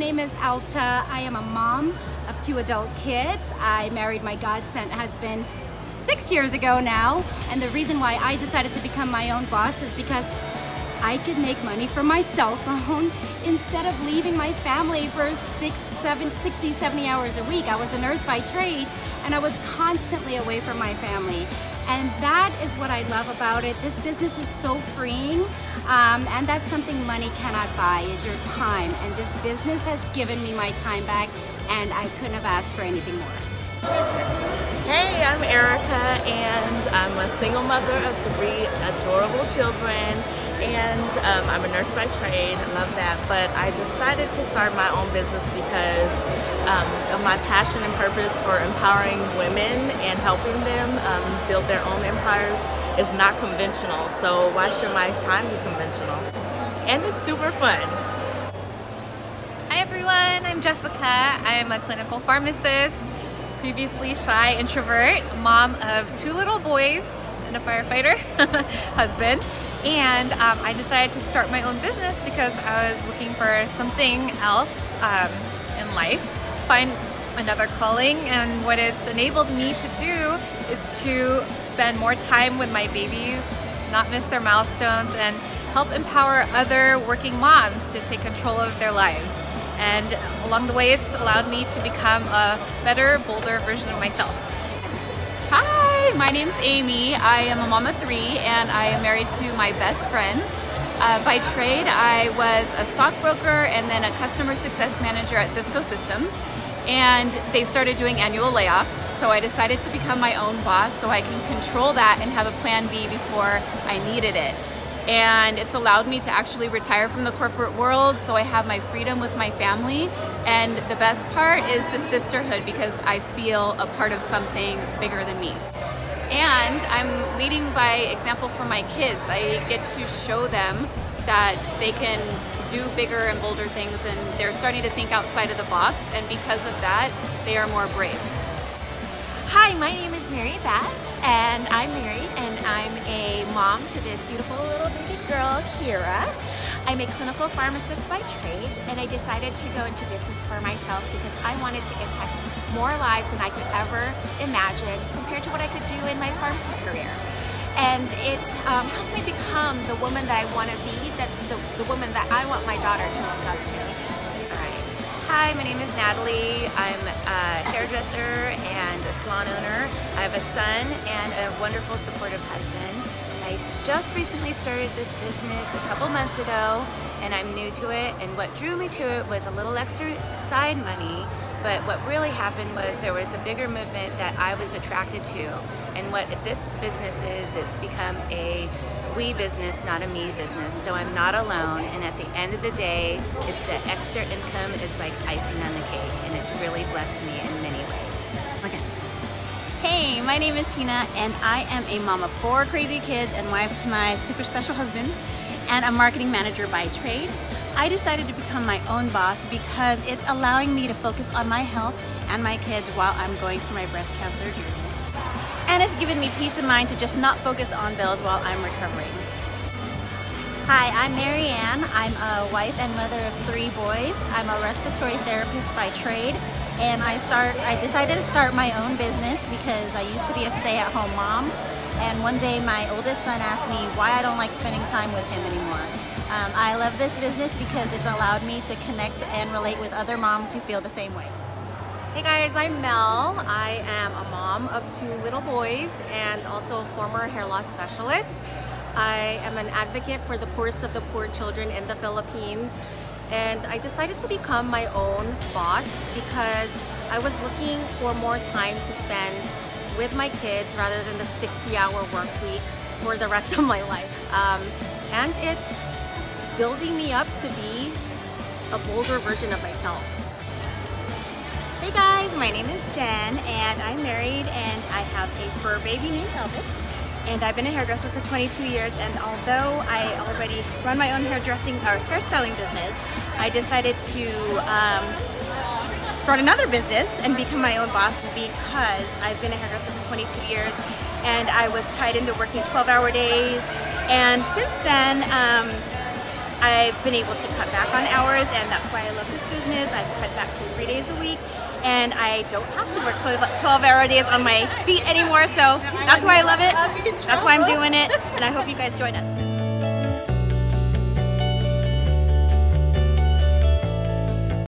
name is Alta. I am a mom of two adult kids. I married my God sent husband six years ago now. And the reason why I decided to become my own boss is because I could make money from my cell phone instead of leaving my family for six, seven, 60, 70 hours a week. I was a nurse by trade and I was constantly away from my family. And that is what I love about it. This business is so freeing um, and that's something money cannot buy is your time. And this business has given me my time back and I couldn't have asked for anything more. Hey, I'm Erica and I'm a single mother of three adorable children and um, I'm a nurse by trade, love that, but I decided to start my own business because um, of my passion and purpose for empowering women and helping them um, build their own empires is not conventional, so why should my time be conventional? And it's super fun. Hi everyone, I'm Jessica. I'm a clinical pharmacist, previously shy introvert, mom of two little boys and a firefighter husband and um, I decided to start my own business because I was looking for something else um, in life, find another calling and what it's enabled me to do is to spend more time with my babies, not miss their milestones and help empower other working moms to take control of their lives. And along the way it's allowed me to become a better, bolder version of myself. My name's Amy. I am a mom of three and I am married to my best friend. Uh, by trade, I was a stockbroker and then a customer success manager at Cisco Systems. And they started doing annual layoffs, so I decided to become my own boss so I can control that and have a plan B before I needed it and it's allowed me to actually retire from the corporate world so I have my freedom with my family and the best part is the sisterhood because I feel a part of something bigger than me. And I'm leading by example for my kids. I get to show them that they can do bigger and bolder things and they're starting to think outside of the box and because of that they are more brave. Hi, my name is Mary Beth and I'm married and I'm a mom to this beautiful little baby girl, Kira. I'm a clinical pharmacist by trade and I decided to go into business for myself because I wanted to impact more lives than I could ever imagine compared to what I could do in my pharmacy career. And it um, helped me become the woman that I want to be, that the, the woman that I want my daughter to look up to. Hi, my name is Natalie. I'm a hairdresser and a salon owner. I have a son and a wonderful supportive husband. I just recently started this business a couple months ago and I'm new to it and what drew me to it was a little extra side money but what really happened was there was a bigger movement that I was attracted to and what this business is, it's become a we business, not a me business. So I'm not alone. And at the end of the day, it's the extra income is like icing on the cake. And it's really blessed me in many ways. Okay. Hey, my name is Tina and I am a mom of four crazy kids and wife to my super special husband and a marketing manager by trade. I decided to become my own boss because it's allowing me to focus on my health and my kids while I'm going through my breast cancer journey and it's given me peace of mind to just not focus on build while I'm recovering. Hi, I'm Marianne. I'm a wife and mother of three boys. I'm a respiratory therapist by trade, and I start. I decided to start my own business because I used to be a stay-at-home mom, and one day my oldest son asked me why I don't like spending time with him anymore. Um, I love this business because it's allowed me to connect and relate with other moms who feel the same way. Hey guys, I'm Mel. I am a mom of two little boys and also a former hair loss specialist. I am an advocate for the poorest of the poor children in the Philippines and I decided to become my own boss because I was looking for more time to spend with my kids rather than the 60 hour work week for the rest of my life. Um, and it's building me up to be a bolder version of myself. Hey guys, my name is Jen and I'm married and I have a fur baby named Elvis and I've been a hairdresser for 22 years and although I already run my own hairdressing or hairstyling business, I decided to um, start another business and become my own boss because I've been a hairdresser for 22 years and I was tied into working 12 hour days and since then um, I've been able to cut back on hours and that's why I love this business. I've cut back to three days a week and I don't have to work 12 hour days on my feet anymore so that's why I love it. That's why I'm doing it and I hope you guys join us.